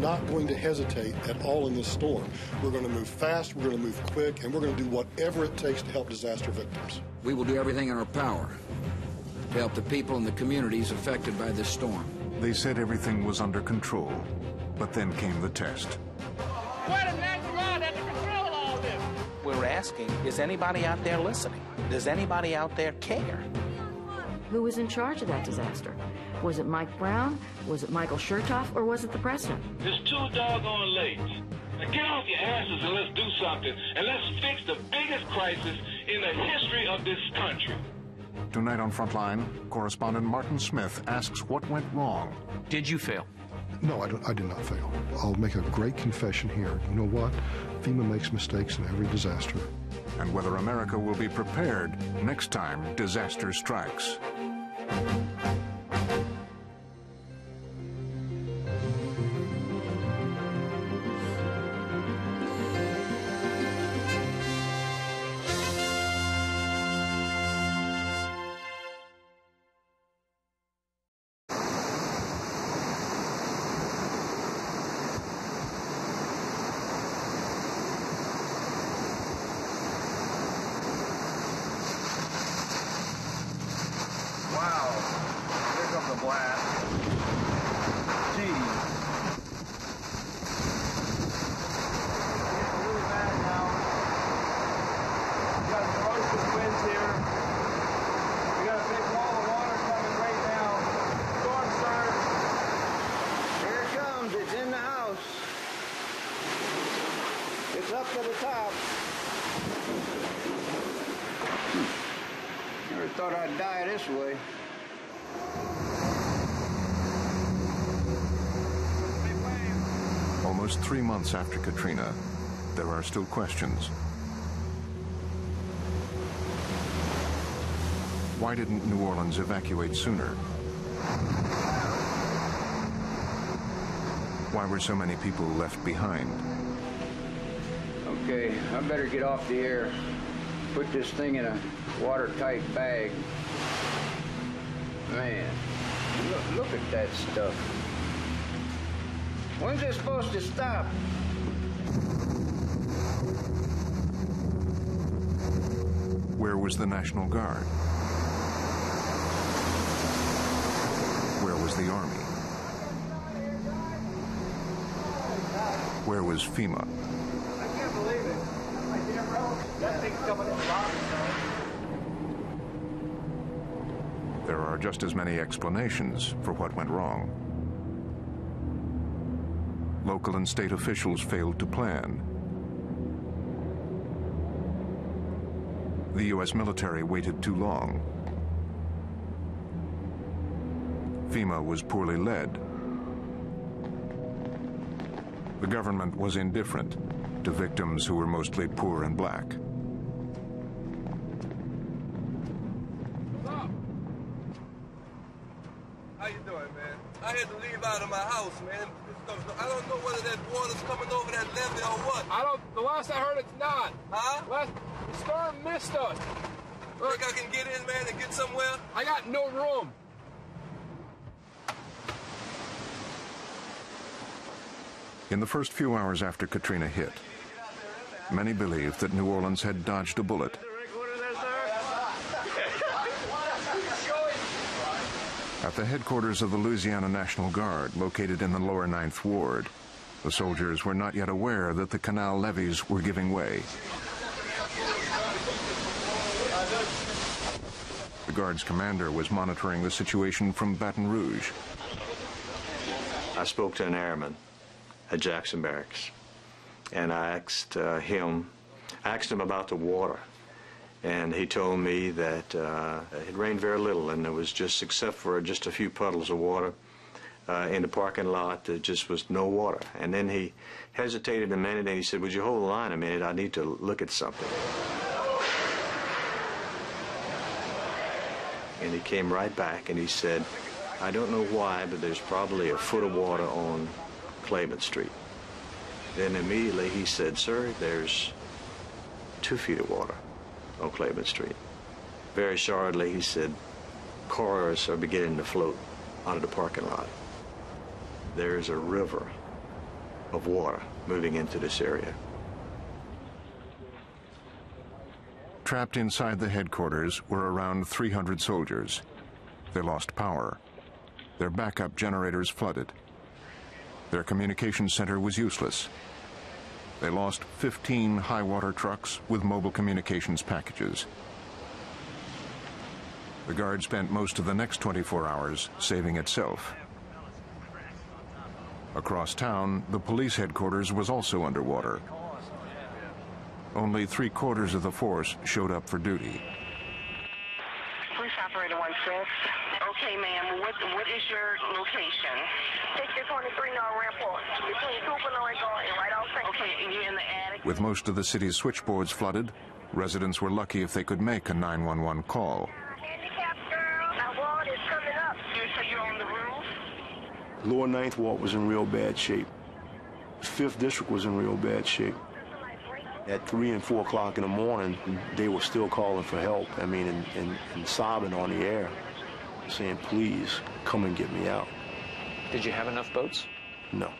FEMA is not going to hesitate at all in this storm. We're going to move fast, we're going to move quick, and we're going to do whatever it takes to help disaster victims. We will do everything in our power to help the people and the communities affected by this storm. They said everything was under control, but then came the test. Where does National Guard have to control all this? We're asking, is anybody out there listening? Does anybody out there care? Who was in charge of that disaster? Was it Mike Brown? Was it Michael Chertoff? Or was it the president? It's too doggone late. Now get off your asses and let's do something. And let's fix the biggest crisis in the history of this country. Tonight on Frontline, correspondent Martin Smith asks what went wrong. Did you fail? No, I, I did not fail. I'll make a great confession here. You know what? FEMA makes mistakes in every disaster. And whether America will be prepared next time disaster strikes. House. It's up to the top. Never thought I'd die this way. Almost three months after Katrina, there are still questions. Why didn't New Orleans evacuate sooner? Why were so many people left behind? Okay, I better get off the air. Put this thing in a watertight bag. Man, look, look at that stuff. When's it supposed to stop? Where was the National Guard? Where was the Army? Where was FEMA? I can't believe it. My damn relative. That thing's coming in hot. There are just as many explanations for what went wrong. Local and state officials failed to plan. The U.S. military waited too long. FEMA was poorly led. The government was indifferent to victims who were mostly poor and black. How you doing, man? I had to leave out of my house, man. I don't know whether that water's coming over that levee or what. I don't. The last I heard, it's not. Huh? Last, the storm missed us. Think I can get in, man, and get somewhere? I got no room. In the first few hours after Katrina hit, many believed that New Orleans had dodged a bullet. At the headquarters of the Louisiana National Guard, located in the lower Ninth Ward, the soldiers were not yet aware that the canal levees were giving way. The Guard's commander was monitoring the situation from Baton Rouge. I spoke to an airman at Jackson Barracks, and I asked uh, him, asked him about the water, and he told me that uh, it rained very little, and there was just, except for just a few puddles of water uh, in the parking lot, there just was no water. And then he hesitated a minute, and he said, "Would you hold the line a minute? I need to look at something." And he came right back, and he said, "I don't know why, but there's probably a foot of water on Claymont Street." Then immediately he said, "Sir, there's two feet of water." on Claymont Street. Very shortly, he said, cars are beginning to float out of the parking lot. There's a river of water moving into this area. Trapped inside the headquarters were around 300 soldiers. They lost power. Their backup generators flooded. Their communications center was useless. They lost 15 high water trucks with mobile communications packages. The Guard spent most of the next 24 hours saving itself. Across town, the police headquarters was also underwater. Only three quarters of the force showed up for duty. Police operator one six. Okay, ma'am. What what is your location? Sector 23 North Rampart. Between Cooper North and right off Okay, and you're in the attic? With most of the city's switchboards flooded, residents were lucky if they could make a 911 call. Handicapped girl. My ward is coming up. You so you're on the roof? Lower Ninth Ward was in real bad shape. Fifth District was in real bad shape. At 3 and 4 o'clock in the morning, they were still calling for help. I mean, and, and, and sobbing on the air, saying, please, come and get me out. Did you have enough boats? No.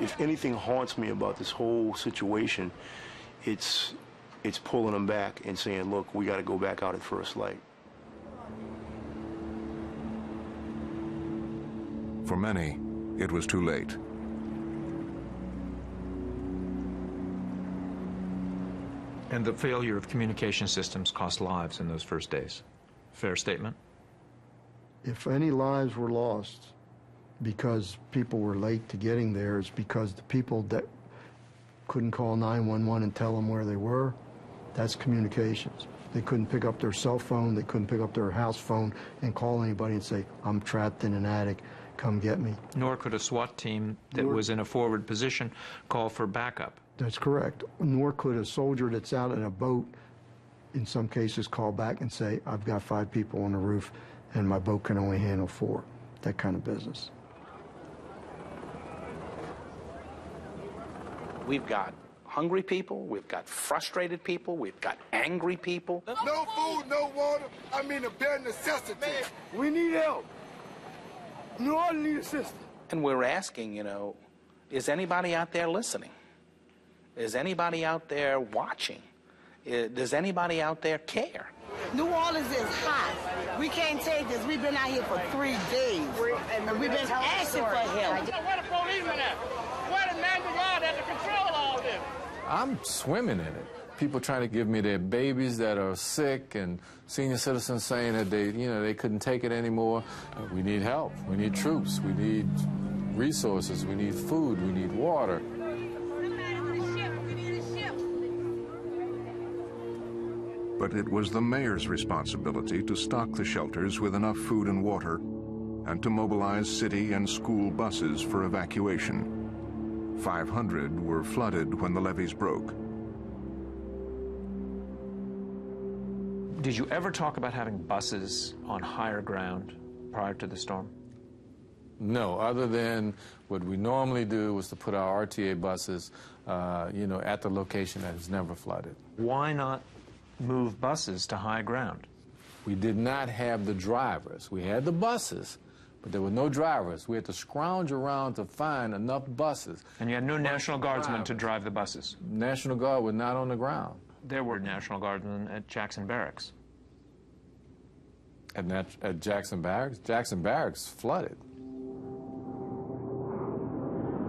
If anything haunts me about this whole situation, it's, it's pulling them back and saying, look, we got to go back out at first light. For many, it was too late. And the failure of communication systems cost lives in those first days. Fair statement? If any lives were lost because people were late to getting there, it's because the people that couldn't call 911 and tell them where they were, that's communications. They couldn't pick up their cell phone, they couldn't pick up their house phone and call anybody and say, I'm trapped in an attic, come get me. Nor could a SWAT team that Nor- was in a forward position call for backup. That's correct. Nor could a soldier that's out in a boat, in some cases, call back and say, I've got five people on the roof and my boat can only handle four. That kind of business. We've got hungry people, we've got frustrated people, we've got angry people. No food, no water. I mean, a bare necessity. We need help. New Orleans need assistance. And we're asking, you know, is anybody out there listening? Is anybody out there watching? Uh, Does anybody out there care? New Orleans is hot. We can't take this. We've been out here for three days. And we've been asking for help. Where the policemen at? Where the National Guard at to control all this? I'm swimming in it. People trying to give me their babies that are sick and senior citizens saying that they, you know, they couldn't take it anymore. We need help. We need troops. We need resources. We need food. We need water. But it was the mayor's responsibility to stock the shelters with enough food and water and to mobilize city and school buses for evacuation. 500 were flooded when the levees broke. Did you ever talk about having buses on higher ground prior to the storm? No, other than what we normally do was to put our RTA buses, uh, you know, at the location that is never flooded. Why not move buses to high ground? We did not have the drivers. We had the buses, but there were no drivers. We had to scrounge around to find enough buses. And you had no National Guardsmen to drive the buses? National Guard was not on the ground. There were National Guardsmen at Jackson Barracks. At, Nat- at Jackson Barracks? Jackson Barracks flooded.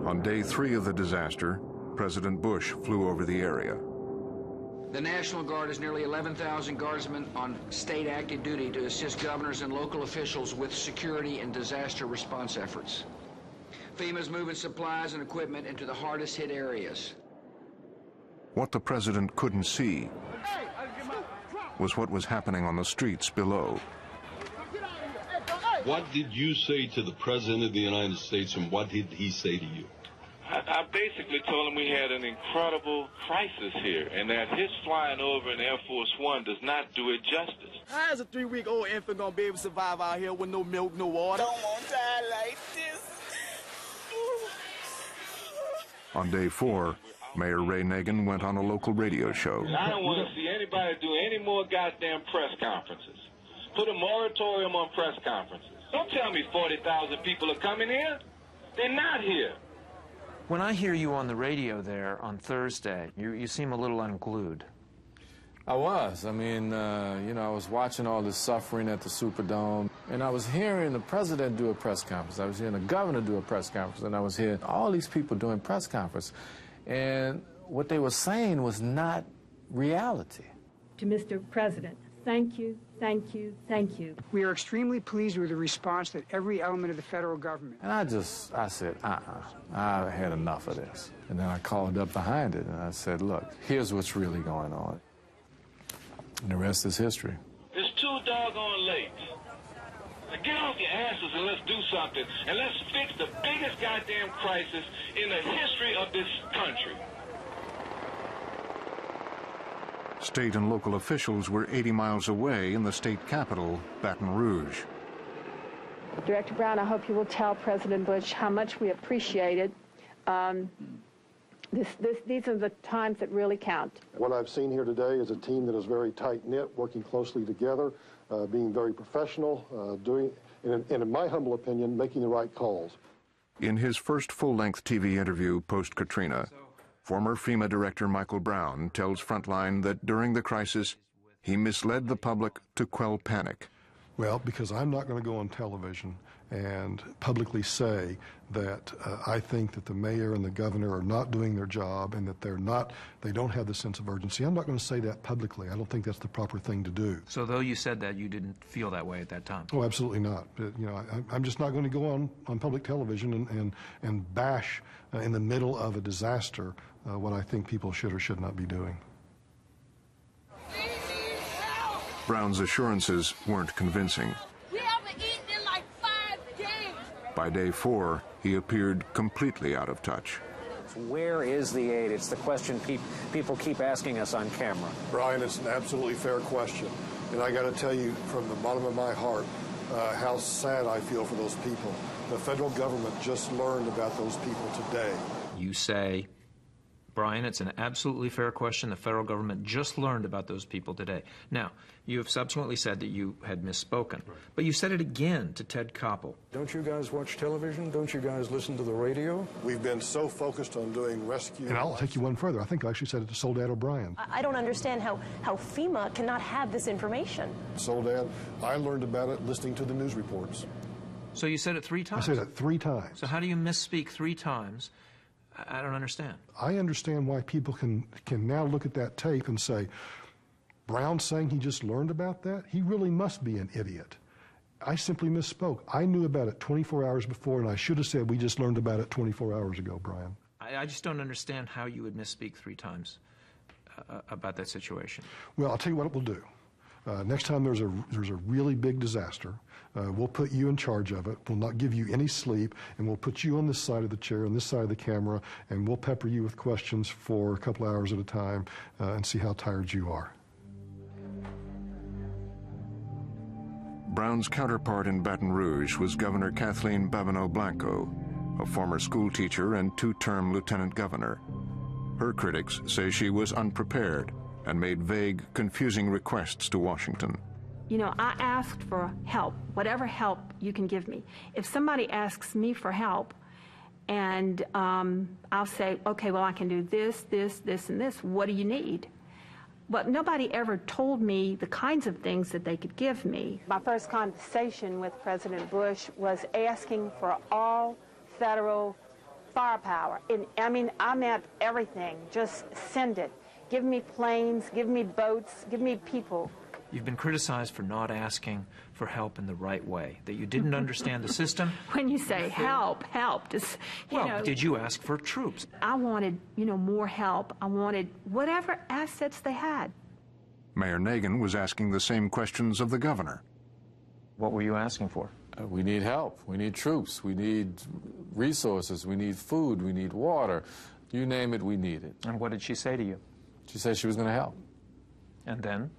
On day three of the disaster, President Bush flew over the area. The National Guard has nearly 11,000 guardsmen on state active duty to assist governors and local officials with security and disaster response efforts. FEMA is moving supplies and equipment into the hardest hit areas. What the president couldn't see was what was happening on the streets below. What did you say to the President of the United States and what did he say to you? I, I basically told him we had an incredible crisis here, and that his flying over in Air Force One does not do it justice. How is a three-week-old infant gonna be able to survive out here with no milk, no water? Don't want to die like this. On day four, Mayor Ray Nagin went on a local radio show. And I don't want to see anybody do any more goddamn press conferences. Put a moratorium on press conferences. Don't tell me 40,000 people are coming here. They're not here. When I hear you on the radio there on Thursday, you, you seem a little unglued. I was. I mean, uh, you know, I was watching all this suffering at the Superdome, and I was hearing the president do a press conference. I was hearing the governor do a press conference, and I was hearing all these people doing press conference. And what they were saying was not reality. To Mr. President, thank you, thank you, thank you. We are extremely pleased with the response that every element of the federal government. And I just, I said, uh-uh, I had enough of this. And then I called up behind it, and I said, look, here's what's really going on. And the rest is history. It's too doggone late. Now get off your asses and let's do something. And let's fix the biggest goddamn crisis in the history of this country. State and local officials were 80 miles away in the state capital, Baton Rouge. Director Brown, I hope you will tell President Bush how much we appreciate it. Um, this, this, these are the times that really count. What I've seen here today is a team that is very tight-knit, working closely together, uh, being very professional, uh, doing, and, and in my humble opinion, making the right calls. In his first full-length TV interview post-Katrina, former FEMA Director Michael Brown tells Frontline that during the crisis, he misled the public to quell panic. Well, because I'm not going to go on television and publicly say that uh, I think that the mayor and the governor are not doing their job and that they're not, they don't have the sense of urgency. I'm not going to say that publicly. I don't think that's the proper thing to do. So though you said that, you didn't feel that way at that time? Oh, absolutely not. But, you know, I, I'm just not going to go on, on public television and, and, and bash uh, in the middle of a disaster uh, what I think people should or should not be doing. Brown's assurances weren't convincing. We haven't eaten in like five days. By day four, he appeared completely out of touch. Where is the aid? It's the question pe people keep asking us on camera. Brian, it's an absolutely fair question. And I got to tell you from the bottom of my heart uh, how sad I feel for those people. The federal government just learned about those people today. You say, Brian, it's an absolutely fair question. The federal government just learned about those people today. Now, you have subsequently said that you had misspoken, but you said it again to Ted Koppel. Don't you guys watch television? Don't you guys listen to the radio? We've been so focused on doing rescue. And I'll take you one further. I think I actually said it to Soledad O'Brien. I don't understand how, how FEMA cannot have this information. Soledad, I learned about it listening to the news reports. So you said it three times? I said it three times. So how do you misspeak three times? I don't understand. I understand why people can can now look at that tape and say, Brown saying he just learned about that? He really must be an idiot. I simply misspoke. I knew about it 24 hours before, and I should have said we just learned about it 24 hours ago, Brian. I, I just don't understand how you would misspeak three times uh, about that situation. Well, I'll tell you what it will do. Uh, next time there's a there's a really big disaster, uh, we'll put you in charge of it. We'll not give you any sleep, and we'll put you on this side of the chair, on this side of the camera, and we'll pepper you with questions for a couple hours at a time, uh, and see how tired you are. Brown's counterpart in Baton Rouge was Governor Kathleen Babineaux Blanco, a former school teacher and two-term lieutenant governor. Her critics say she was unprepared and made vague, confusing requests to Washington. You know, I asked for help, whatever help you can give me. If somebody asks me for help, and um, I'll say, okay, well, I can do this, this, this, and this. What do you need? But nobody ever told me the kinds of things that they could give me. My first conversation with President Bush was asking for all federal firepower. And, I mean, I meant everything. Just send it. Give me planes, give me boats, give me people. You've been criticized for not asking for help in the right way, that you didn't understand the system. When you say help, help, just, you Well, know. did you ask for troops? I wanted, you know, more help. I wanted whatever assets they had. Mayor Nagin was asking the same questions of the governor. What were you asking for? Uh, we need help. We need troops. We need resources. We need food. We need water. You name it, we need it. And what did she say to you? She said she was going to help. And then?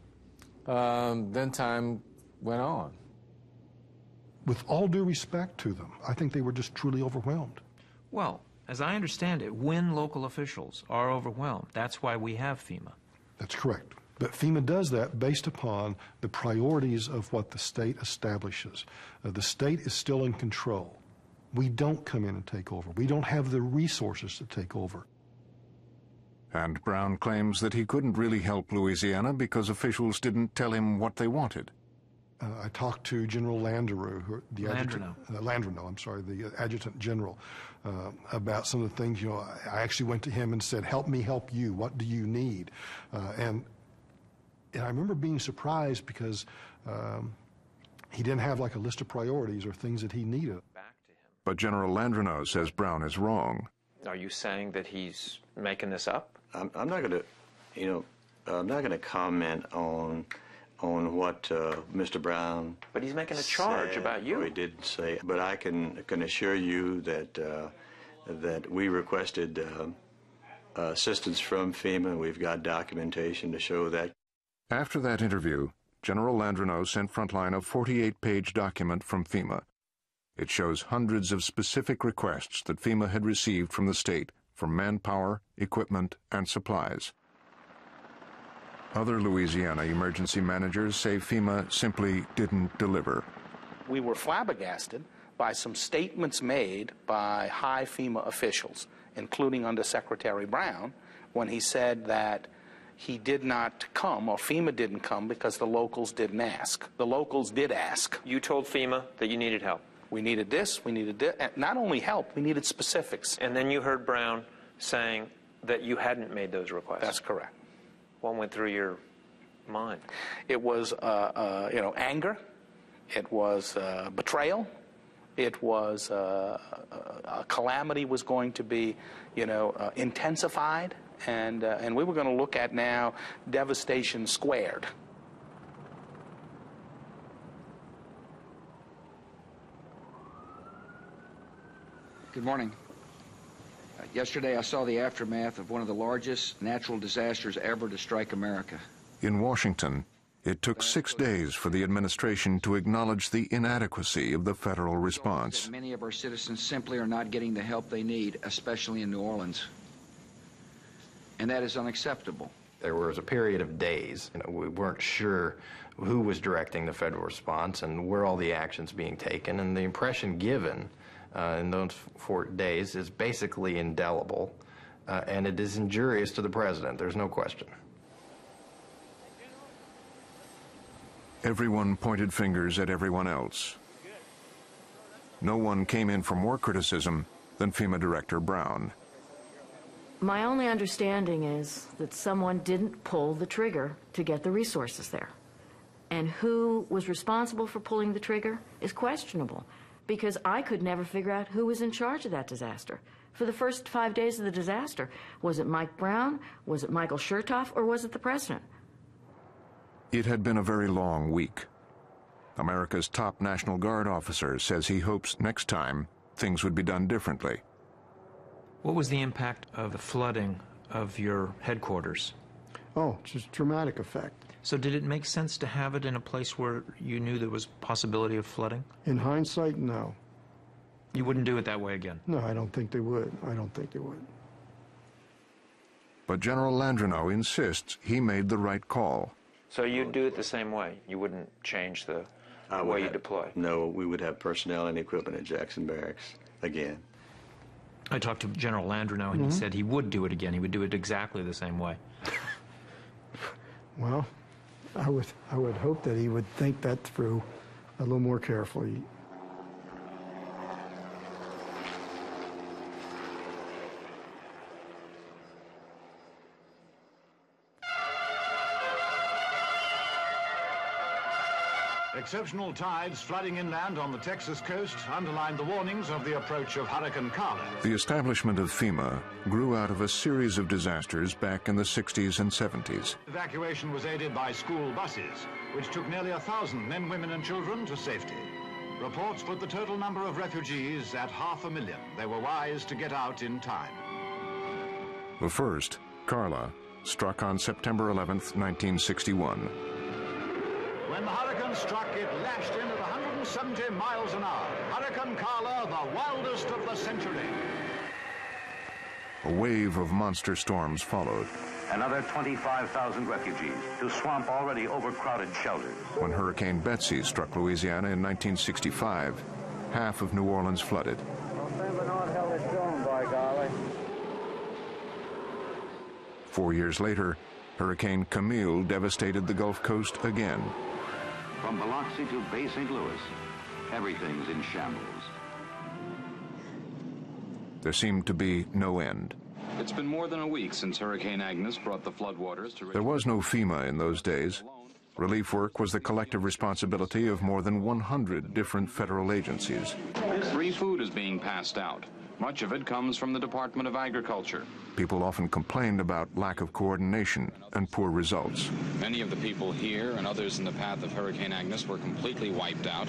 Um, then time went on. With all due respect to them, I think they were just truly overwhelmed. Well, as I understand it, when local officials are overwhelmed, that's why we have FEMA. That's correct. But FEMA does that based upon the priorities of what the state establishes. Uh, the state is still in control. We don't come in and take over. We don't have the resources to take over. And Brown claims that he couldn't really help Louisiana because officials didn't tell him what they wanted. Uh, I talked to General Landereau, who, the Landreneau. adjutant, uh, Landreneau, I'm sorry, the uh, adjutant general, uh, about some of the things. You know, I, I actually went to him and said, "Help me, help you. What do you need?" Uh, and and I remember being surprised because um, he didn't have like a list of priorities or things that he needed. But General Landreneau says Brown is wrong. Are you saying that he's making this up? I'm, I'm not going to, you know, I'm not going to comment on on what uh, Mr. Brown. But he's making a charge about you. He didn't say. But I can can assure you that uh, that we requested uh, assistance from FEMA. We've got documentation to show that. After that interview, General Landreneau sent Frontline a 48-page document from FEMA. It shows hundreds of specific requests that FEMA had received from the state for manpower, equipment, and supplies. Other Louisiana emergency managers say FEMA simply didn't deliver. We were flabbergasted by some statements made by high FEMA officials, including Undersecretary Brown, when he said that he did not come, or FEMA didn't come, because the locals didn't ask. The locals did ask. You told FEMA that you needed help. We needed this, we needed this. Not only help, we needed specifics. And then you heard Brown saying that you hadn't made those requests. That's correct. What went through your mind? It was, uh, uh, you know, anger. It was uh, betrayal. It was uh, a calamity was going to be, you know, uh, intensified, and uh, and we were going to look at now devastation squared. Good morning. Uh, yesterday, I saw the aftermath of one of the largest natural disasters ever to strike America. In Washington, it took six days for the administration to acknowledge the inadequacy of the federal response. Many of our citizens simply are not getting the help they need, especially in New Orleans. And that is unacceptable. There was a period of days, you know, we weren't sure who was directing the federal response and where all the actions being taken, and the impression given uh, in those four days is basically indelible, uh, and it is injurious to the president. There's no question. Everyone pointed fingers at everyone else. No one came in for more criticism than FEMA Director Brown. My only understanding is that someone didn't pull the trigger to get the resources there. And who was responsible for pulling the trigger is questionable because I could never figure out who was in charge of that disaster. For the first five days of the disaster, was it Mike Brown, was it Michael Chertoff, or was it the president? It had been a very long week. America's top National Guard officer says he hopes next time things would be done differently. What was the impact of the flooding of your headquarters? Oh, just dramatic effect. So did it make sense to have it in a place where you knew there was possibility of flooding? In hindsight, no. You wouldn't do it that way again? No, I don't think they would. I don't think they would. But General Landreneau insists he made the right call. So you'd do it the same way? You wouldn't change the I way would you have- deploy? No, we would have personnel and equipment at Jackson Barracks again. I talked to General Landreneau, and he Mhm. said he would do it again. He would do it exactly the same way. Well, I would, I would hope that he would think that through a little more carefully. Exceptional tides flooding inland on the Texas coast underlined the warnings of the approach of Hurricane Carla. The establishment of FEMA grew out of a series of disasters back in the 60s and 70s. Evacuation was aided by school buses, which took nearly a thousand men, women, and children to safety. Reports put the total number of refugees at half a million. They were wise to get out in time. The first, Carla, struck on September 11th, 1961. When the hurricane struck, it lashed in at 170 miles an hour. Hurricane Carla, the wildest of the century. A wave of monster storms followed. another 25,000 refugees to swamp already overcrowded shelters. When Hurricane Betsy struck Louisiana in 1965, half of New Orleans flooded. Four years later, Hurricane Camille devastated the Gulf Coast again. From Biloxi to Bay St. Louis, everything's in shambles. There seemed to be no end. It's been more than a week since Hurricane Agnes brought the floodwaters to... There was no FEMA in those days. Relief work was the collective responsibility of more than 100 different federal agencies. Free food is being passed out. Much of it comes from the Department of Agriculture. People often complained about lack of coordination and poor results. Many of the people here and others in the path of Hurricane Agnes were completely wiped out.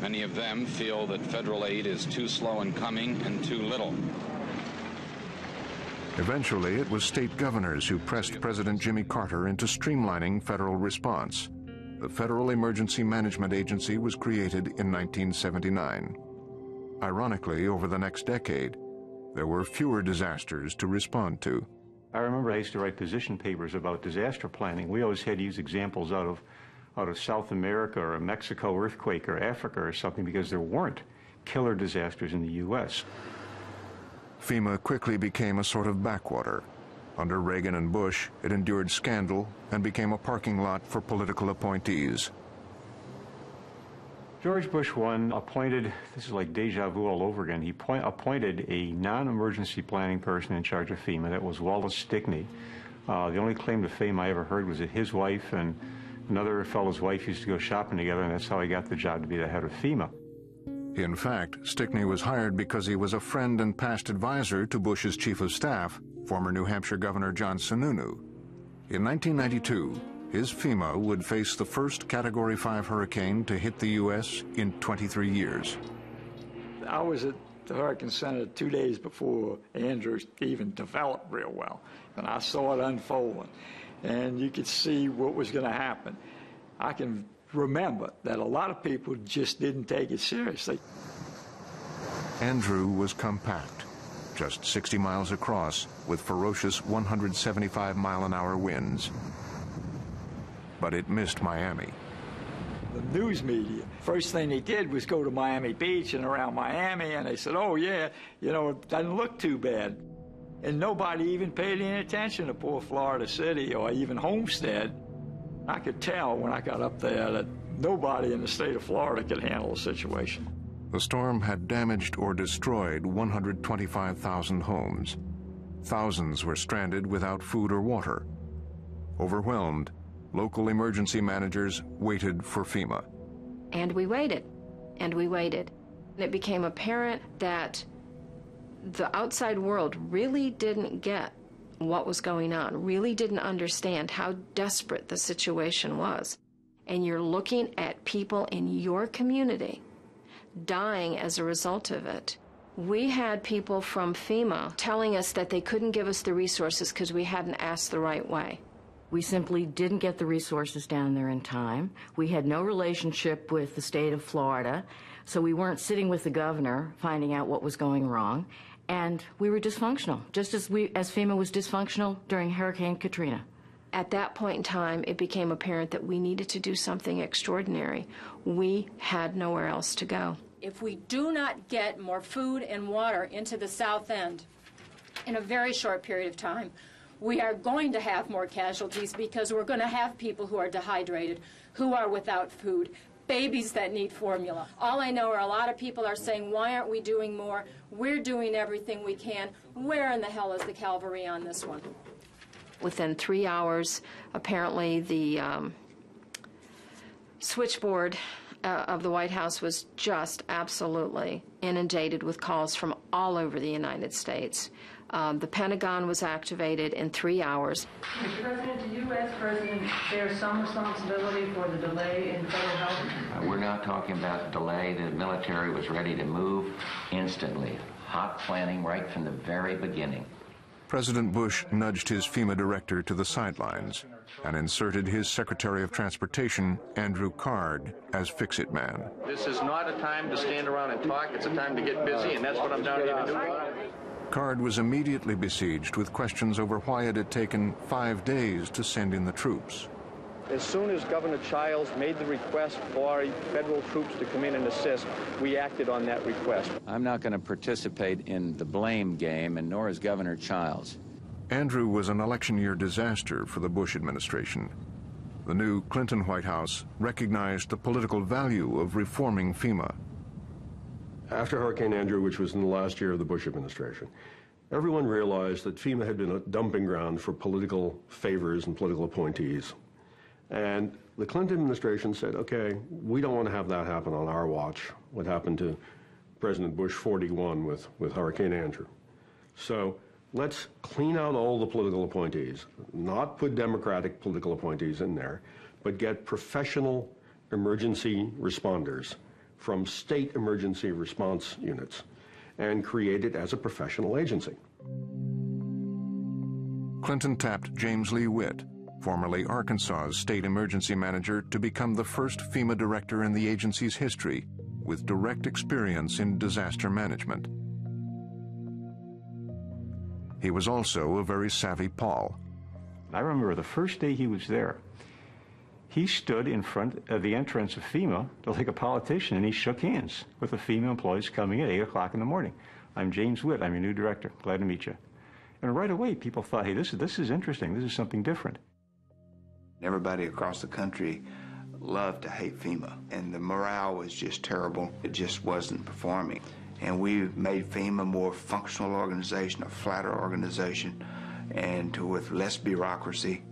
Many of them feel that federal aid is too slow in coming and too little. Eventually, it was state governors who pressed President Jimmy Carter into streamlining federal response. The Federal Emergency Management Agency was created in 1979. Ironically, over the next decade, there were fewer disasters to respond to. I remember I used to write position papers about disaster planning. We always had to use examples out of, out of South America or a Mexico earthquake or Africa or something because there weren't killer disasters in the U.S. FEMA quickly became a sort of backwater. Under Reagan and Bush, it endured scandal and became a parking lot for political appointees. George Bush one appointed, this is like deja vu all over again, he point, appointed a non-emergency planning person in charge of FEMA. That was Wallace Stickney. Uh, the only claim to fame I ever heard was that his wife and another fellow's wife used to go shopping together, and that's how he got the job to be the head of FEMA. In fact, Stickney was hired because he was a friend and past advisor to Bush's chief of staff, former New Hampshire Governor John Sununu. In 1992, his FEMA would face the first Category 5 hurricane to hit the U.S. in 23 years. I was at the Hurricane Center two days before Andrew even developed real well, and I saw it unfolding, and you could see what was going to happen. I can remember that a lot of people just didn't take it seriously. Andrew was compact, just 60 miles across, with ferocious 175 mile an hour winds but it missed Miami. The news media, first thing they did was go to Miami Beach and around Miami, and they said, oh, yeah, you know, it doesn't look too bad. And nobody even paid any attention to poor Florida City or even Homestead. I could tell when I got up there that nobody in the state of Florida could handle the situation. The storm had damaged or destroyed 125,000 homes. Thousands were stranded without food or water. Overwhelmed, local emergency managers waited for FEMA. And we waited, and we waited. And it became apparent that the outside world really didn't get what was going on, really didn't understand how desperate the situation was. And you're looking at people in your community dying as a result of it. We had people from FEMA telling us that they couldn't give us the resources because we hadn't asked the right way. We simply didn't get the resources down there in time. We had no relationship with the state of Florida, so we weren't sitting with the governor finding out what was going wrong. And we were dysfunctional, just as, we, as FEMA was dysfunctional during Hurricane Katrina. At that point in time, it became apparent that we needed to do something extraordinary. We had nowhere else to go. If we do not get more food and water into the South End in a very short period of time, we are going to have more casualties because we're going to have people who are dehydrated, who are without food, babies that need formula. All I know are a lot of people are saying, why aren't we doing more? We're doing everything we can. Where in the hell is the cavalry on this one? Within three hours, apparently the um, switchboard uh, of the White House was just absolutely inundated with calls from all over the United States. Um, the Pentagon was activated in three hours. Mr. President, do you, as President, bear some responsibility for the delay in federal help? Uh, we're not talking about delay. The military was ready to move instantly. Hot planning right from the very beginning. President Bush nudged his FEMA director to the sidelines and inserted his Secretary of Transportation, Andrew Card, as fix-it man. This is not a time to stand around and talk. It's a time to get busy, and that's what I'm down here to do. CARD was immediately besieged with questions over why it had taken five days to send in the troops. As soon as Governor Chiles made the request for federal troops to come in and assist, we acted on that request. I'm not going to participate in the blame game, and nor is Governor Chiles. Andrew was an election year disaster for the Bush administration. The new Clinton White House recognized the political value of reforming FEMA. After Hurricane Andrew, which was in the last year of the Bush administration, everyone realized that FEMA had been a dumping ground for political favors and political appointees. And the Clinton administration said, okay, we don't want to have that happen on our watch, what happened to President Bush 41 with, with Hurricane Andrew. So let's clean out all the political appointees, not put Democratic political appointees in there, but get professional emergency responders from state emergency response units and create it as a professional agency. Clinton tapped James Lee Witt, formerly Arkansas's state emergency manager, to become the first FEMA director in the agency's history with direct experience in disaster management. He was also a very savvy pol. I remember the first day he was there, he stood in front of the entrance of FEMA like a politician and he shook hands with the FEMA employees coming at 8 o'clock in the morning. I'm James Witt. I'm your new director. Glad to meet you. And right away, people thought, hey, this is, this is interesting. This is something different. Everybody across the country loved to hate FEMA, and the morale was just terrible. It just wasn't performing. And we made FEMA a more functional organization, a flatter organization, and with less bureaucracy.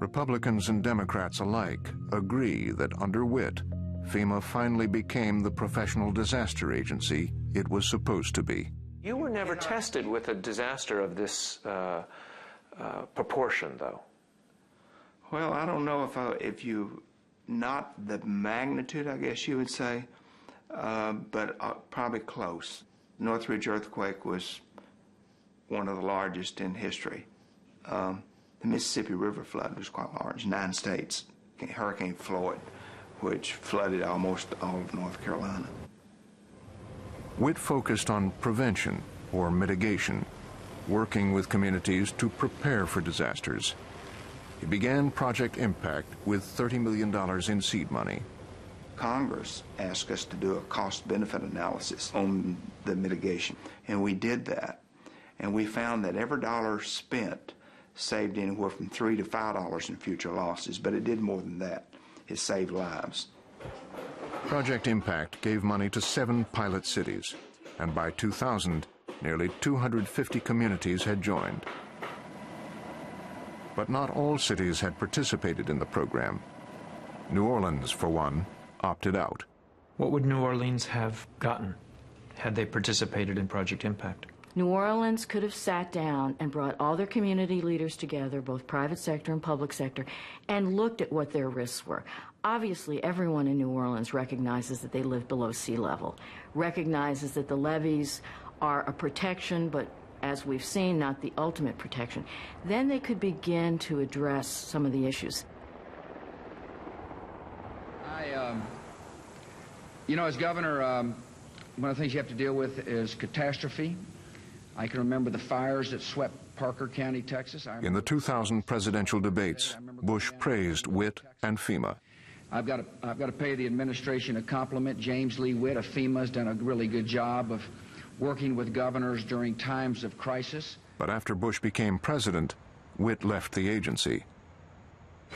Republicans and Democrats alike agree that under Witt, FEMA finally became the professional disaster agency it was supposed to be. You were never tested with a disaster of this uh, uh, proportion, though. Well, I don't know if I, if you, not the magnitude, I guess you would say, uh, but uh, probably close. Northridge earthquake was one of the largest in history. Um, the Mississippi River flood was quite large, nine states. Hurricane Floyd, which flooded almost all of North Carolina. Witt focused on prevention or mitigation, working with communities to prepare for disasters. He began Project Impact with $30 million in seed money. Congress asked us to do a cost benefit analysis on the mitigation, and we did that. And we found that every dollar spent saved anywhere from three to five dollars in future losses, but it did more than that. It saved lives. Project Impact gave money to seven pilot cities, and by 2000, nearly 250 communities had joined. But not all cities had participated in the program. New Orleans, for one, opted out. What would New Orleans have gotten had they participated in Project Impact? New Orleans could have sat down and brought all their community leaders together, both private sector and public sector, and looked at what their risks were. Obviously, everyone in New Orleans recognizes that they live below sea level, recognizes that the levees are a protection, but as we've seen, not the ultimate protection. Then they could begin to address some of the issues. I, um, you know, as governor, um, one of the things you have to deal with is catastrophe. I can remember the fires that swept Parker County, Texas. In the 2000 presidential debates, Bush praised Witt and FEMA. I've got, to, I've got to pay the administration a compliment. James Lee Witt of FEMA has done a really good job of working with governors during times of crisis. But after Bush became president, Witt left the agency.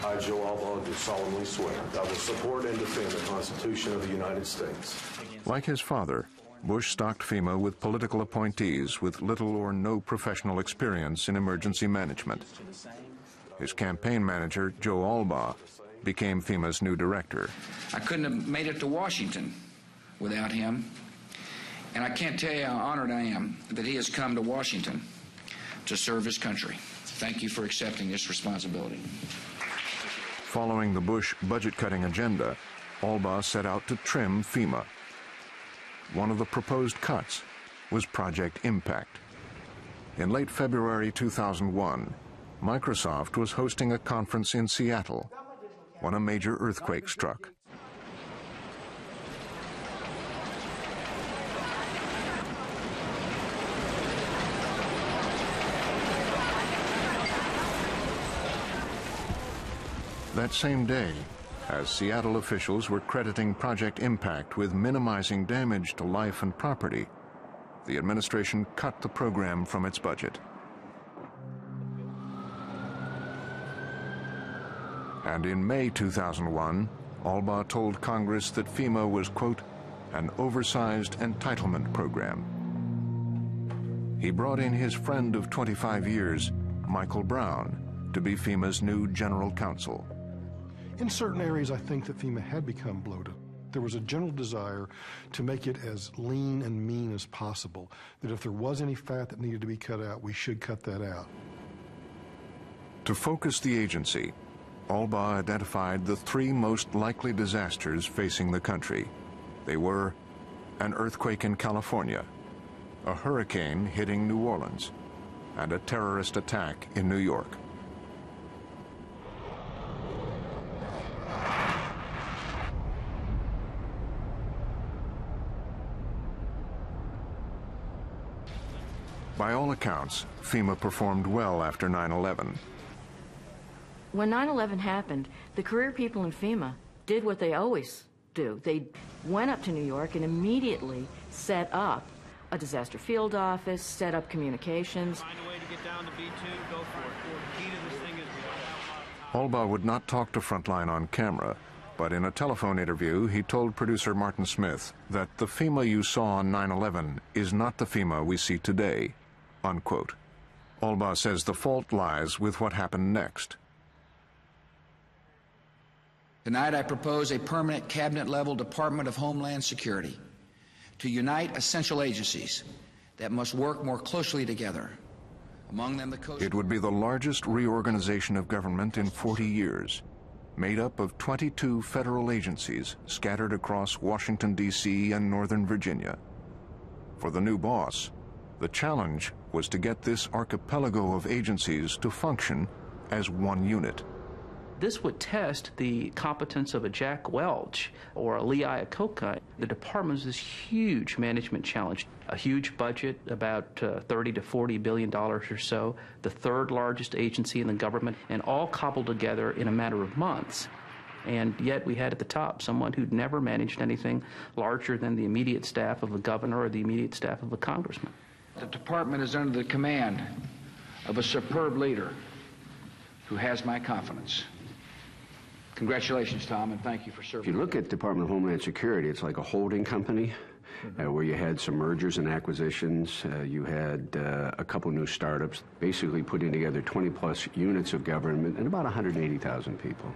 I, Joe Allbaugh, do solemnly swear that I will support and defend the Constitution of the United States. Like his father, Bush stocked FEMA with political appointees with little or no professional experience in emergency management. His campaign manager, Joe Allbaugh, became FEMA's new director. I couldn't have made it to Washington without him. And I can't tell you how honored I am that he has come to Washington to serve his country. Thank you for accepting this responsibility. Following the Bush budget-cutting agenda, Allbaugh set out to trim FEMA. One of the proposed cuts was Project Impact. In late February 2001, Microsoft was hosting a conference in Seattle when a major earthquake struck. That same day, as Seattle officials were crediting Project Impact with minimizing damage to life and property, the administration cut the program from its budget. And in May 2001, Albaugh told Congress that FEMA was, quote, an oversized entitlement program. He brought in his friend of 25 years, Michael Brown, to be FEMA's new general counsel. In certain areas, I think that FEMA had become bloated. There was a general desire to make it as lean and mean as possible, that if there was any fat that needed to be cut out, we should cut that out. To focus the agency, Albaugh identified the three most likely disasters facing the country. They were an earthquake in California, a hurricane hitting New Orleans, and a terrorist attack in New York. By all accounts, FEMA performed well after 9-11. When 9-11 happened, the career people in FEMA did what they always do. They went up to New York and immediately set up a disaster field office, set up communications. Albaugh would not talk to Frontline on camera, but in a telephone interview, he told producer Martin Smith that the FEMA you saw on 9-11 is not the FEMA we see today unquote. Albaugh says the fault lies with what happened next. Tonight I propose a permanent cabinet-level Department of Homeland Security to unite essential agencies that must work more closely together. Among them the Coast It would be the largest reorganization of government in 40 years, made up of 22 federal agencies scattered across Washington, D.C. and Northern Virginia. For the new boss, the challenge was to get this archipelago of agencies to function as one unit. This would test the competence of a Jack Welch or a Lee Iacocca. The department is this huge management challenge, a huge budget, about uh, 30 to 40 billion dollars or so, the third largest agency in the government, and all cobbled together in a matter of months. And yet we had at the top someone who'd never managed anything larger than the immediate staff of a governor or the immediate staff of a congressman. The department is under the command of a superb leader who has my confidence. Congratulations, Tom, and thank you for serving. If you look at Department of Homeland Security, it's like a holding company uh, where you had some mergers and acquisitions. Uh, you had uh, a couple new startups, basically putting together 20 plus units of government and about 180,000 people.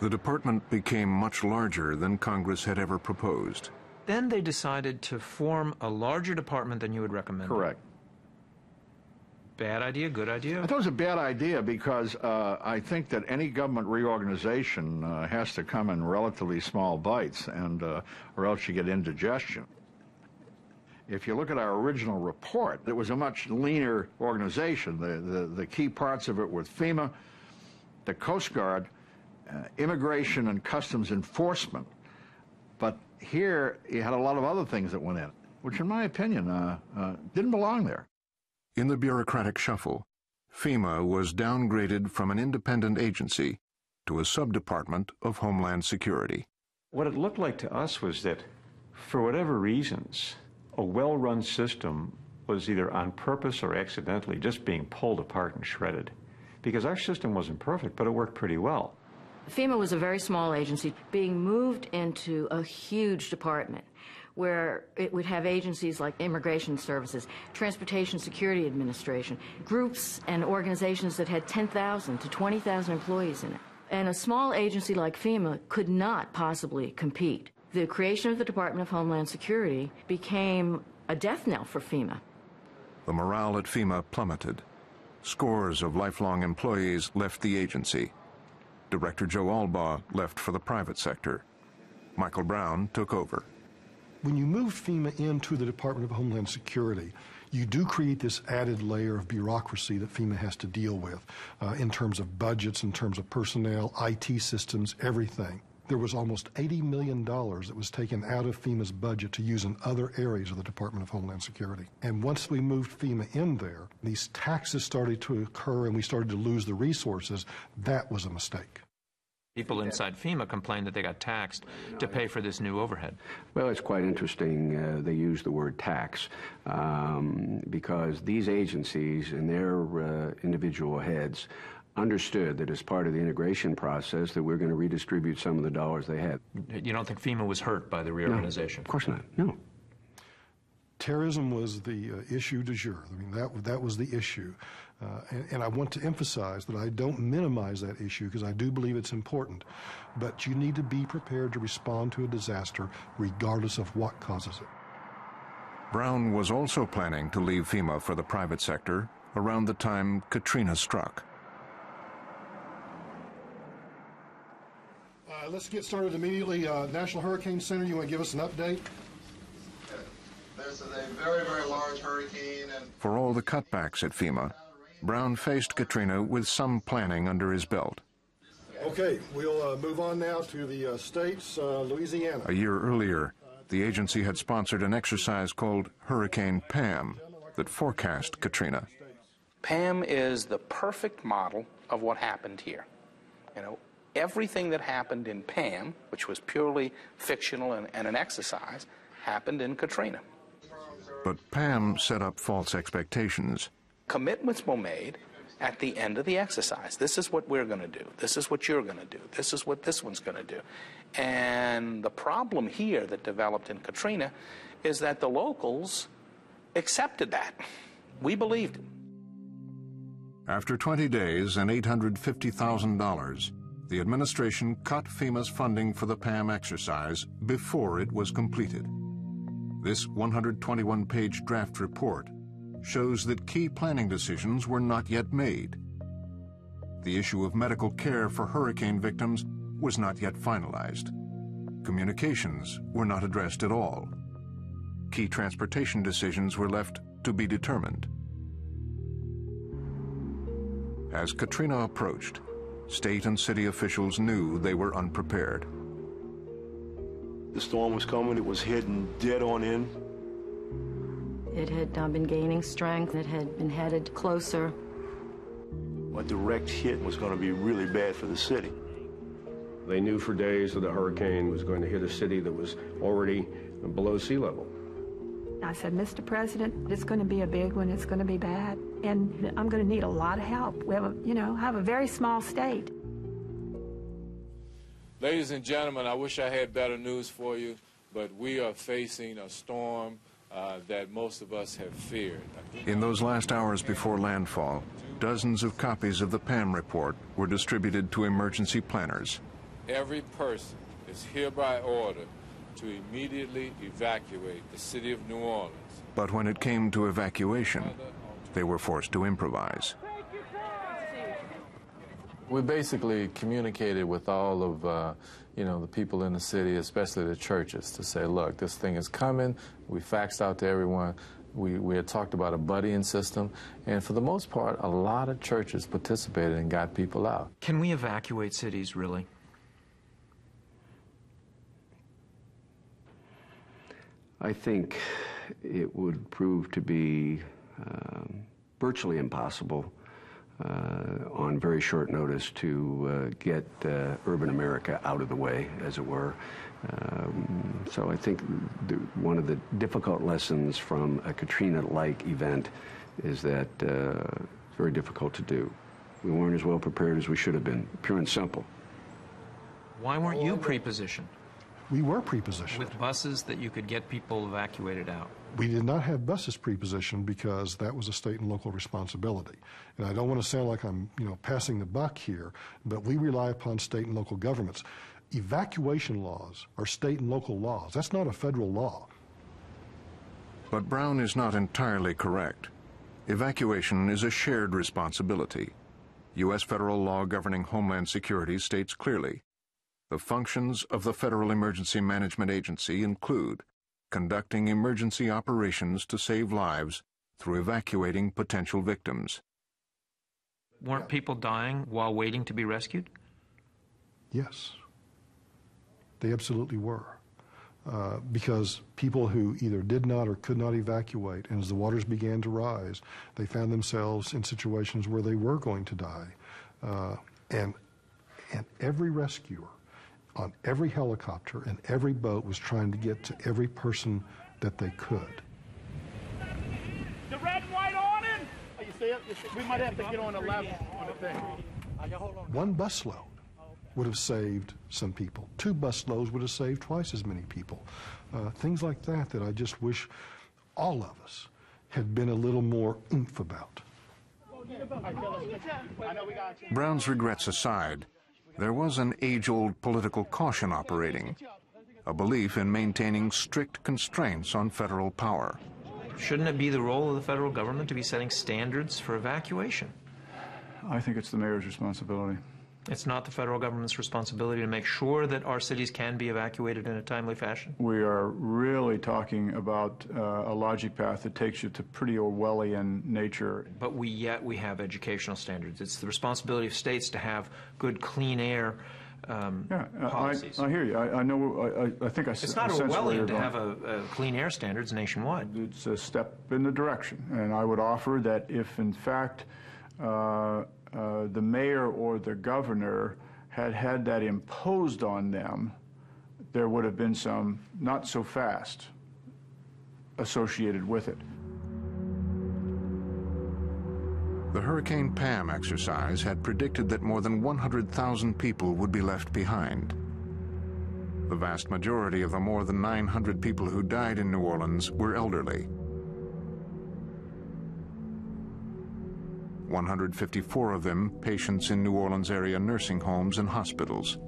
The department became much larger than Congress had ever proposed. Then they decided to form a larger department than you would recommend. Correct. Bad idea, good idea? I thought it was a bad idea because uh, I think that any government reorganization uh, has to come in relatively small bites, and uh, or else you get indigestion. If you look at our original report, it was a much leaner organization. The, the, the key parts of it were FEMA, the Coast Guard, uh, Immigration and Customs Enforcement, but here, you had a lot of other things that went in, which, in my opinion, uh, uh, didn't belong there. In the bureaucratic shuffle, FEMA was downgraded from an independent agency to a subdepartment of Homeland Security. What it looked like to us was that, for whatever reasons, a well run system was either on purpose or accidentally just being pulled apart and shredded. Because our system wasn't perfect, but it worked pretty well. FEMA was a very small agency being moved into a huge department where it would have agencies like Immigration Services, Transportation Security Administration, groups and organizations that had 10,000 to 20,000 employees in it. And a small agency like FEMA could not possibly compete. The creation of the Department of Homeland Security became a death knell for FEMA. The morale at FEMA plummeted. Scores of lifelong employees left the agency. Director Joe Albaugh left for the private sector. Michael Brown took over. When you move FEMA into the Department of Homeland Security, you do create this added layer of bureaucracy that FEMA has to deal with uh, in terms of budgets, in terms of personnel, IT systems, everything. There was almost $80 million that was taken out of FEMA's budget to use in other areas of the Department of Homeland Security. And once we moved FEMA in there, these taxes started to occur and we started to lose the resources. That was a mistake. People inside FEMA complained that they got taxed to pay for this new overhead. Well, it's quite interesting. Uh, they use the word tax um, because these agencies and their uh, individual heads understood that as part of the integration process that we're going to redistribute some of the dollars they had. You don't think FEMA was hurt by the reorganization? No, of course not. No. Terrorism was the uh, issue du jour. I mean, that, that was the issue. Uh, and, and, I want to emphasize that I don't minimize that issue because I do believe it's important. But you need to be prepared to respond to a disaster regardless of what causes it. Brown was also planning to leave FEMA for the private sector around the time Katrina struck. Uh, let's get started immediately. Uh, National Hurricane Center, you want to give us an update? This is a very, very large hurricane. And For all the cutbacks at FEMA, Brown faced Katrina with some planning under his belt. Okay, we'll uh, move on now to the uh, states, uh, Louisiana. A year earlier, the agency had sponsored an exercise called Hurricane PAM that forecast Katrina. PAM is the perfect model of what happened here. You know, everything that happened in PAM, which was purely fictional and, and an exercise, happened in Katrina. But PAM set up false expectations commitments were made at the end of the exercise. This is what we're going to do. This is what you're going to do. This is what this one's going to do. And the problem here that developed in Katrina is that the locals accepted that. We believed it. After 20 days and $850,000, the administration cut FEMA's funding for the PAM exercise before it was completed. This 121 page draft report shows that key planning decisions were not yet made. The issue of medical care for hurricane victims was not yet finalized. Communications were not addressed at all. Key transportation decisions were left to be determined. As Katrina approached, state and city officials knew they were unprepared. The storm was coming, it was heading dead on in. It had uh, been gaining strength. It had been headed closer. A direct hit was going to be really bad for the city. They knew for days that the hurricane was going to hit a city that was already below sea level. I said, Mr. President, it's going to be a big one. It's going to be bad. And I'm going to need a lot of help. We have a, you know, have a very small state. Ladies and gentlemen, I wish I had better news for you, but we are facing a storm uh, that most of us have feared. In those last hours before landfall, dozens of copies of the PAM report were distributed to emergency planners. Every person is hereby ordered to immediately evacuate the city of New Orleans. But when it came to evacuation, they were forced to improvise. We basically communicated with all of uh, you know, the people in the city, especially the churches, to say, look, this thing is coming. We faxed out to everyone. We, we had talked about a buddying system, and for the most part, a lot of churches participated and got people out. Can we evacuate cities, really? I think it would prove to be virtually impossible uh, on very short notice to uh, get uh, urban America out of the way, as it were. Um, so I think the, one of the difficult lessons from a Katrina-like event is that it's very difficult to do. We weren't as well prepared as we should have been, pure and simple. Why weren't you pre-positioned? We were pre-positioned. With buses that you could get people evacuated out? We did not have buses pre-positioned because that was a state and local responsibility. And I don't want to sound like I'm, you know, passing the buck here, but we rely upon state and local governments. Evacuation laws are state and local laws. That's not a federal law. But Brown is not entirely correct. Evacuation is a shared responsibility. U.S. federal law governing Homeland Security states clearly the functions of the Federal Emergency Management Agency include conducting emergency operations to save lives through evacuating potential victims. Weren't people dying while waiting to be rescued? Yes. They absolutely were. Uh, because people who either did not or could not evacuate, and as the waters began to rise, they found themselves in situations where they were going to die. Uh, and And every rescuer on every helicopter and every boat was trying to get to every person that they could. The red and white awning! Oh, you see it? You see, we might have to get on the level on the thing. One busload would have saved some people. Two busloads would have saved twice as many people. Uh, things like that that I just wish all of us had been a little more oomph about. Brown's regrets aside, there was an age-old political caution operating, a belief in maintaining strict constraints on federal power. Shouldn't it be the role of the federal government to be setting standards for evacuation? I think it's the mayor's responsibility. It's not the federal government's responsibility to make sure that our cities can be evacuated in a timely fashion? We are really talking about uh, a logic path that takes you to pretty Orwellian nature. But we yet we have educational standards. It's the responsibility of states to have good, clean air um, yeah, policies. I, I, hear you. I, I know. I, I, think I. It's not Orwellian to have a, a, clean air standards nationwide. It's a step in the direction, and I would offer that if, in fact, uh, uh, the mayor or the governor had had that imposed on them, there would have been some not so fast associated with it. The Hurricane Pam exercise had predicted that more than 100,000 people would be left behind. The vast majority of the more than 900 people who died in New Orleans were elderly. 154 of them patients in New Orleans area nursing homes and hospitals.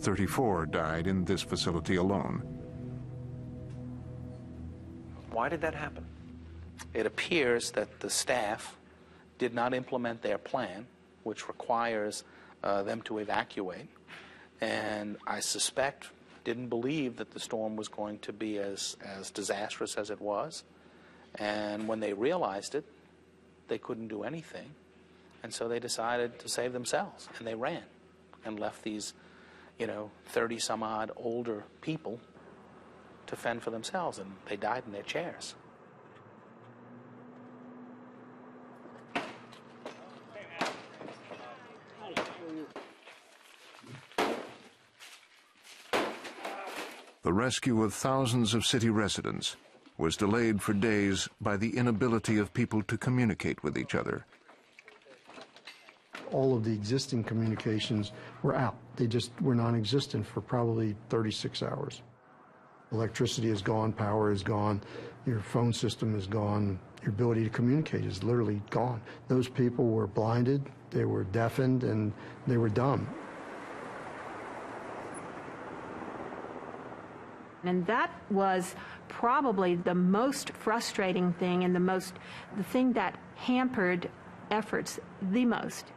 34 died in this facility alone. Why did that happen? It appears that the staff did not implement their plan, which requires uh, them to evacuate, and I suspect didn't believe that the storm was going to be as, as disastrous as it was. And when they realized it, they couldn't do anything. And so they decided to save themselves. And they ran and left these, you know, 30 some odd older people to fend for themselves. And they died in their chairs. The rescue of thousands of city residents was delayed for days by the inability of people to communicate with each other. All of the existing communications were out. They just were non-existent for probably 36 hours. Electricity is gone, power is gone, your phone system is gone, your ability to communicate is literally gone. Those people were blinded, they were deafened, and they were dumb. And that was probably the most frustrating thing and the most, the thing that hampered efforts the most.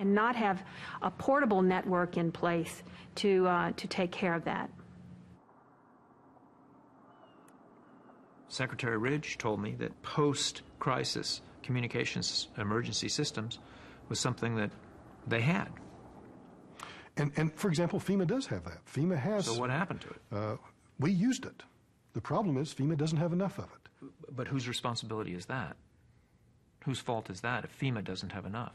And not have a portable network in place to, uh, to take care of that. Secretary Ridge told me that post crisis communications emergency systems was something that they had. And, and for example, FEMA does have that. FEMA has. So what happened to it? Uh, we used it. The problem is FEMA doesn't have enough of it. But whose responsibility is that? Whose fault is that if FEMA doesn't have enough?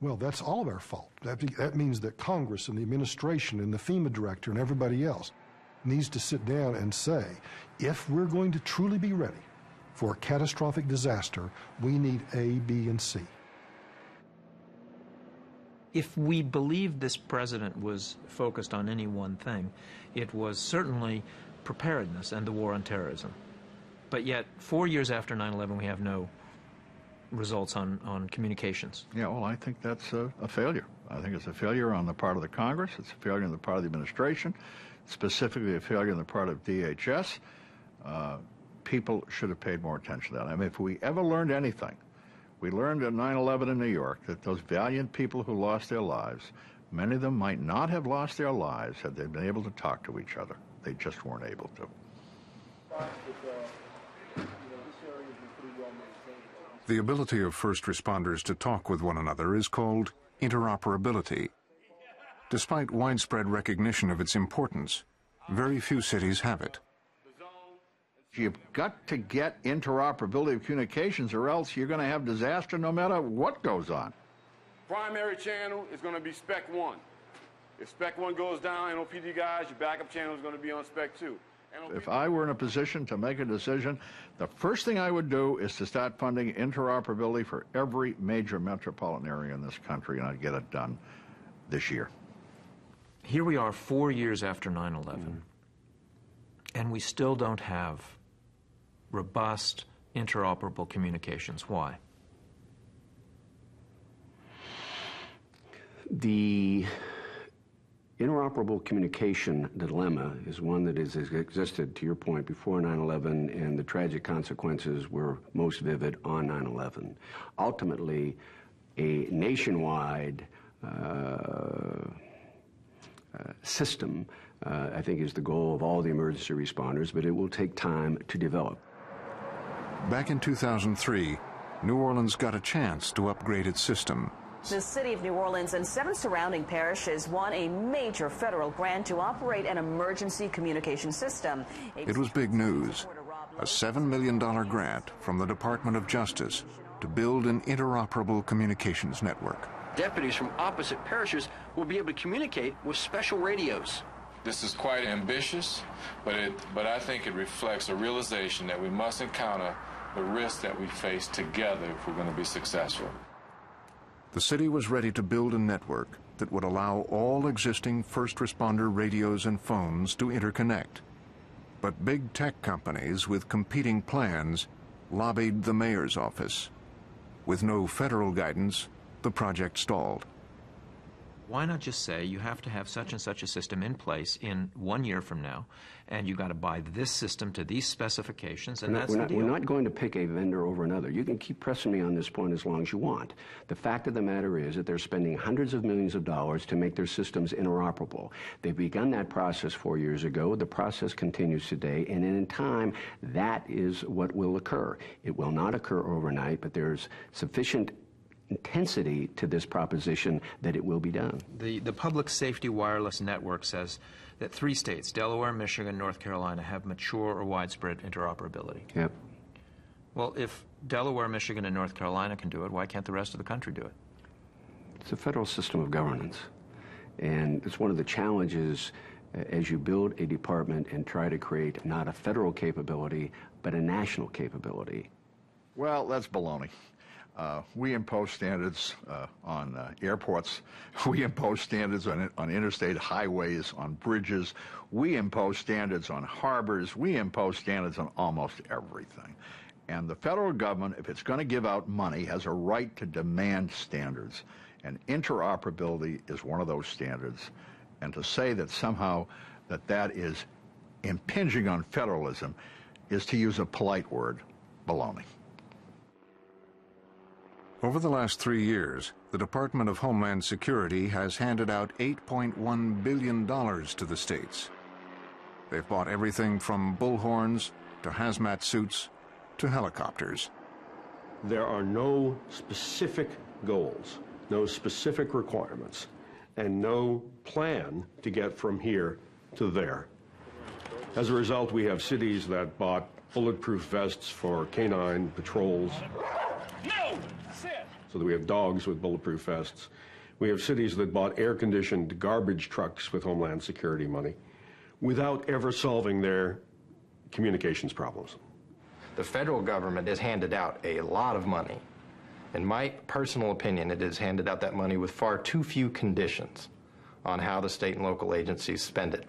Well, that's all of our fault. That, that means that Congress and the administration and the FEMA director and everybody else needs to sit down and say, if we're going to truly be ready for a catastrophic disaster, we need A, B, and C. If we believe this president was focused on any one thing, it was certainly preparedness and the war on terrorism. But yet, four years after 9 11, we have no results on, on communications. Yeah, well, I think that's a, a, failure. I think it's a failure on the part of the Congress, it's a failure on the part of the administration, specifically a failure on the part of DHS. Uh, people should have paid more attention to that. I mean, if we ever learned anything, we learned at 9 11 in New York that those valiant people who lost their lives, many of them might not have lost their lives had they been able to talk to each other. They just weren't able to. The ability of first responders to talk with one another is called interoperability. Despite widespread recognition of its importance, very few cities have it. You've got to get interoperability of communications, or else you're going to have disaster no matter what goes on. Primary channel is going to be Spec 1. If Spec 1 goes down, NOPD guys, your backup channel is going to be on Spec 2. If I were in a position to make a decision, the first thing I would do is to start funding interoperability for every major metropolitan area in this country, and I'd get it done this year. Here we are four years after 9 11, and we still don't have robust, interoperable communications. Why? The interoperable communication dilemma is one that has existed, to your point, before 9 11, and the tragic consequences were most vivid on 9 11. Ultimately, a nationwide uh, uh, system, uh, I think, is the goal of all the emergency responders, but it will take time to develop. Back in 2003, New Orleans got a chance to upgrade its system. The city of New Orleans and seven surrounding parishes won a major federal grant to operate an emergency communication system. It was big news. A $7 million grant from the Department of Justice to build an interoperable communications network. Deputies from opposite parishes will be able to communicate with special radios. This is quite ambitious, but, it, but I think it reflects a realization that we must encounter the risks that we face together if we're going to be successful. The city was ready to build a network that would allow all existing first responder radios and phones to interconnect. But big tech companies with competing plans lobbied the mayor's office. With no federal guidance, the project stalled. Why not just say you have to have such and such a system in place in one year from now, and you've got to buy this system to these specifications, and we're that's not, the we're deal. We're not going to pick a vendor over another. You can keep pressing me on this point as long as you want. The fact of the matter is that they're spending hundreds of millions of dollars to make their systems interoperable. They've begun that process four years ago. The process continues today, and in time, that is what will occur. It will not occur overnight, but there's sufficient intensity to this proposition that it will be done. The, the Public Safety Wireless Network says that three states, Delaware, Michigan, North Carolina, have mature or widespread interoperability. Yep. Well, if Delaware, Michigan, and North Carolina can do it, why can't the rest of the country do it? It's a federal system of governance. And it's one of the challenges uh, as you build a department and try to create not a federal capability, but a national capability. Well, that's baloney. Uh, we impose standards uh, on uh, airports. We impose standards on, on interstate highways, on bridges. We impose standards on harbors. We impose standards on almost everything. And the federal government, if it's going to give out money, has a right to demand standards. And interoperability is one of those standards. And to say that somehow that that is impinging on federalism is, to use a polite word, baloney. Over the last three years, the Department of Homeland Security has handed out $8.1 billion to the states. They've bought everything from bullhorns to hazmat suits to helicopters. There are no specific goals, no specific requirements, and no plan to get from here to there. As a result, we have cities that bought bulletproof vests for canine patrols. No! Sit! so that we have dogs with bulletproof vests. We have cities that bought air conditioned garbage trucks with Homeland Security money without ever solving their communications problems. The federal government has handed out a lot of money. In my personal opinion, it has handed out that money with far too few conditions on how the state and local agencies spend it.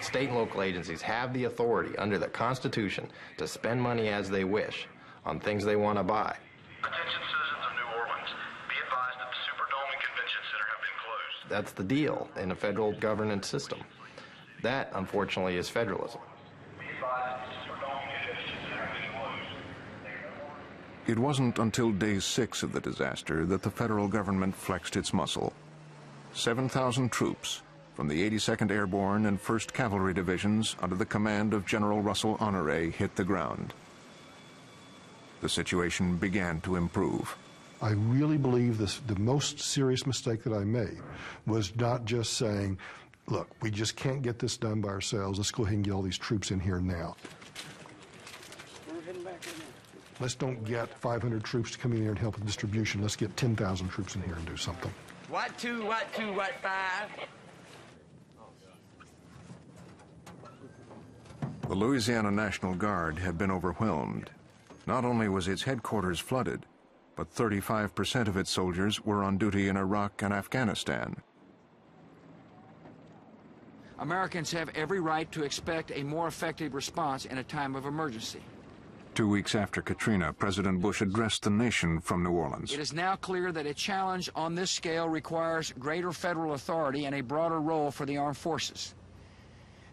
State and local agencies have the authority under the Constitution to spend money as they wish on things they want to buy. Attention citizens of New Orleans. Be advised that the Superdome and Convention Center have been closed. That's the deal in a federal governance system. That, unfortunately, is federalism. Be advised that the Superdome and Convention Center have been closed. It wasn't until day six of the disaster that the federal government flexed its muscle. 7,000 troops from the 82nd Airborne and 1st Cavalry Divisions under the command of General Russell Honore hit the ground. The situation began to improve. I really believe this, the most serious mistake that I made was not just saying, look, we just can't get this done by ourselves. Let's go ahead and get all these troops in here now. Let's don't get 500 troops to come in here and help with distribution. Let's get 10,000 troops in here and do something. What two, what two, what five? The Louisiana National Guard had been overwhelmed. Not only was its headquarters flooded, but 35% of its soldiers were on duty in Iraq and Afghanistan. Americans have every right to expect a more effective response in a time of emergency. Two weeks after Katrina, President Bush addressed the nation from New Orleans. It is now clear that a challenge on this scale requires greater federal authority and a broader role for the armed forces.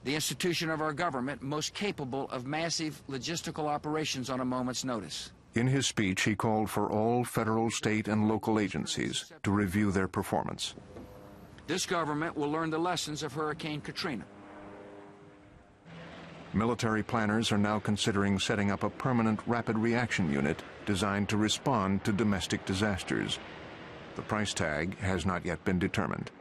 The institution of our government most capable of massive logistical operations on a moment's notice. In his speech, he called for all federal, state, and local agencies to review their performance. This government will learn the lessons of Hurricane Katrina. Military planners are now considering setting up a permanent rapid reaction unit designed to respond to domestic disasters. The price tag has not yet been determined.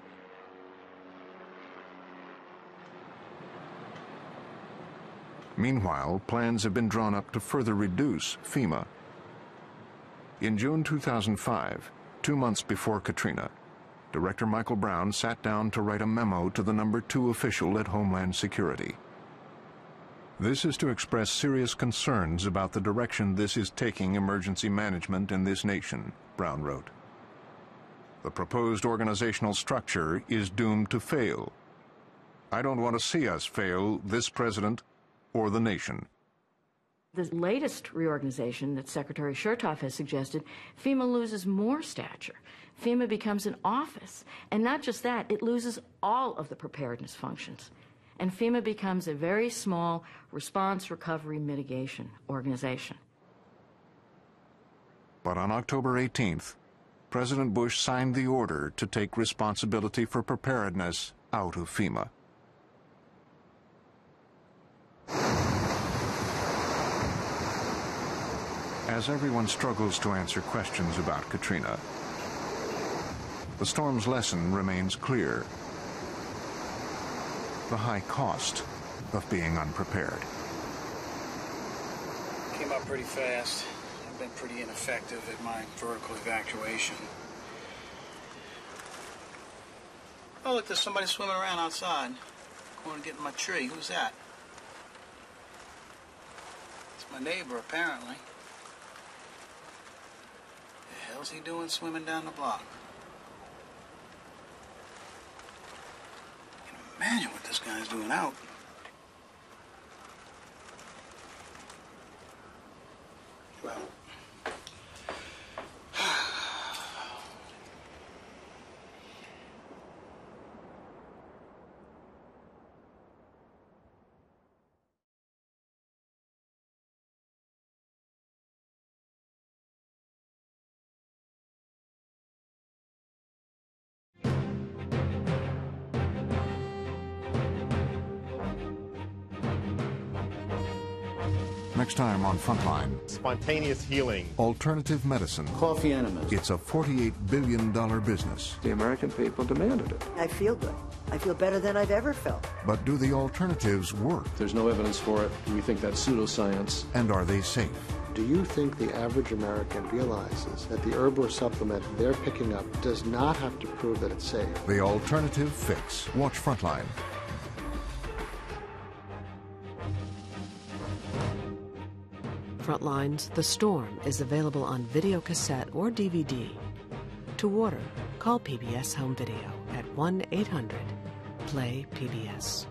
Meanwhile, plans have been drawn up to further reduce FEMA. In June 2005, two months before Katrina, Director Michael Brown sat down to write a memo to the number two official at Homeland Security. This is to express serious concerns about the direction this is taking emergency management in this nation, Brown wrote. The proposed organizational structure is doomed to fail. I don't want to see us fail this president or the nation. The latest reorganization that Secretary Chertoff has suggested, FEMA loses more stature. FEMA becomes an office. And not just that, it loses all of the preparedness functions. And FEMA becomes a very small response, recovery, mitigation organization. But on October 18th, President Bush signed the order to take responsibility for preparedness out of FEMA. As everyone struggles to answer questions about Katrina, the storm's lesson remains clear. The high cost of being unprepared. Came up pretty fast. I've been pretty ineffective at my vertical evacuation. Oh, look, there's somebody swimming around outside. Going to get in my tree. Who's that? It's my neighbor, apparently. Hell's he doing swimming down the block? I can imagine what this guy's doing out. Next time on Frontline. Spontaneous healing. Alternative medicine. Coffee enemas. It's a $48 billion business. The American people demanded it. I feel good. I feel better than I've ever felt. But do the alternatives work? There's no evidence for it. We think that's pseudoscience. And are they safe? Do you think the average American realizes that the herb or supplement they're picking up does not have to prove that it's safe? The alternative fix. Watch Frontline. Frontline's: The Storm is available on video cassette or DVD. To order, call PBS Home Video at 1 800 PLAY PBS.